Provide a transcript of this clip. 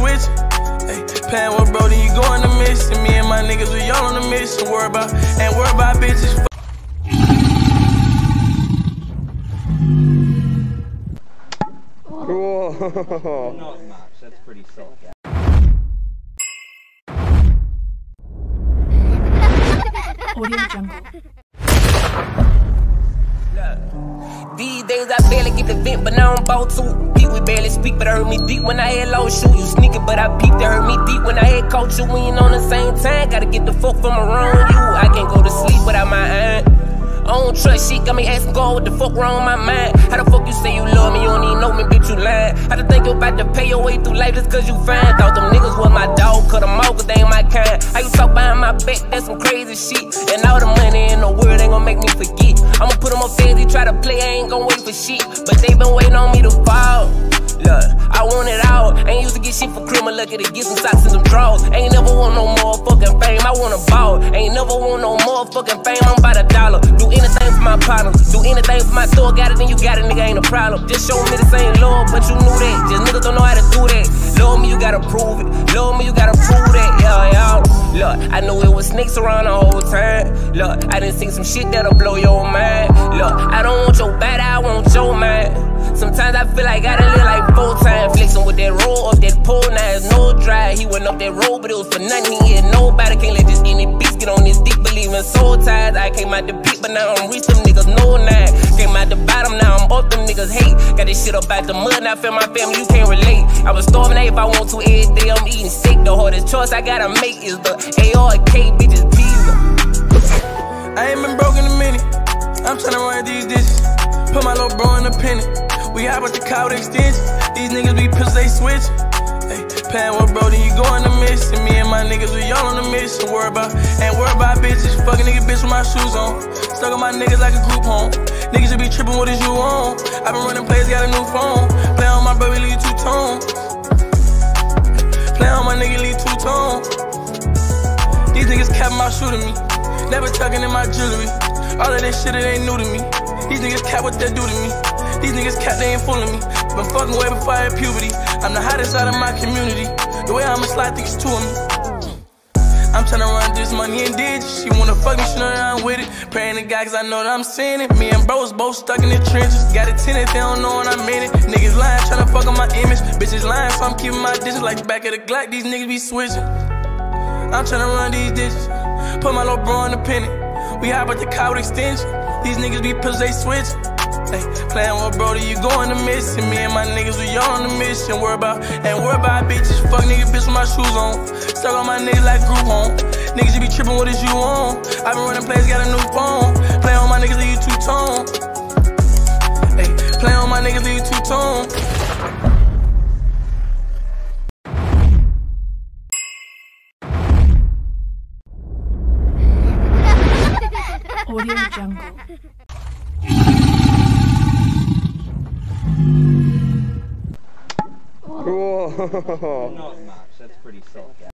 Hey, with you me and my niggas, we all on the mission. Worry about, and worry about bitches. Cool. That's pretty soft. Audio Jungle. These days I barely get the vent, but now I'm about to. Pete, we barely speak, but I heard me deep when I had low shoot. You sneaking, but I peeped, they heard me deep when I had caught you. Ain't on the same time, gotta get the fuck from around you. I can't go to sleep without my aunt. I don't trust shit, got me asking God what the fuck wrong with my mind. How the fuck you say you love me, you don't even know me, bitch, you lying. How to think you about to pay your way through life just cause you fine. Thought them niggas was try to play, I ain't gonna wait for shit. But they been waiting on me to fall. Look, I want it all. Ain't used to get shit for criminal, lucky to get some socks and some drawers. Ain't never want no motherfucking fame, I want a ball. Ain't never want no motherfucking fame, I'm about a dollar. Do anything for my partners, do anything for my store. Got it, then you got it, nigga, ain't a problem. Just show me the same love, but you knew I knew it was snakes around the whole time. Look, I done seen some shit that'll blow your mind. Look, I don't want your bad, I want your mind. Sometimes I feel like I done live like full time flexing with that roll up that pole. Now it's no dry. He went up that road, but it was for nothing. He had nobody. Can't let just any beast get on this dick. believing in soul ties. I came out the pit, but now I'm reach them niggas no nine. Came out the bottom, now I'm up them niggas hate. Got this shit up out the mud. Now I feel my family, you can't relate. I was starving if I want to every day. I'm eating. The choice I gotta make is the ARK bitches pizza. I ain't been broke in a minute. I'm tryna run these dishes. Put my little bro in a penny. We hop with the car with extension. These niggas be pissed they switch. Hey, playing with Brody, you going to miss. And me and my niggas, we all on the mission. Worry about, ain't worry about bitches. Fucking nigga bitch with my shoes on. Stuck on my niggas like a group home. Niggas should be tripping, what is you on? i been running plays, got a new phone. Play on my baby, These niggas cap my shooting me. Never tucking in my jewelry. All of this shit, it ain't new to me. These niggas cap what they do to me. These niggas cap, they ain't fooling me. Been fucking way before I had puberty. I'm the hottest out of my community. The way I'ma slide things to me. Tryna run this money in digits. She wanna fuck me, she know that I'm with it. Praying to God, cause I know that I'm it. Me and bros both stuck in the trenches. Got a tenant, they don't know when I'm in it. Niggas lying, tryna fuck on my image. Bitches lying, so I'm keeping my distance like the back of the Glock. These niggas be switching. I'm tryna run these dishes. Put my little bro in the penny. We hop with the car with extension. These niggas be pissed, they switch. Hey, playing with Brody, you going to miss. And me and my niggas, we on the mission. Worry about, and worry about bitches. Fuck nigga, bitch with my shoes on. Stuck on my niggas like group home. Niggas, you be tripping, what is you on? i been running plays, got a new phone. Play on my niggas, leave you two tone. Hey, play on my niggas, leave you two tone. Audio Jungle. Cool. Not much. That's pretty soft.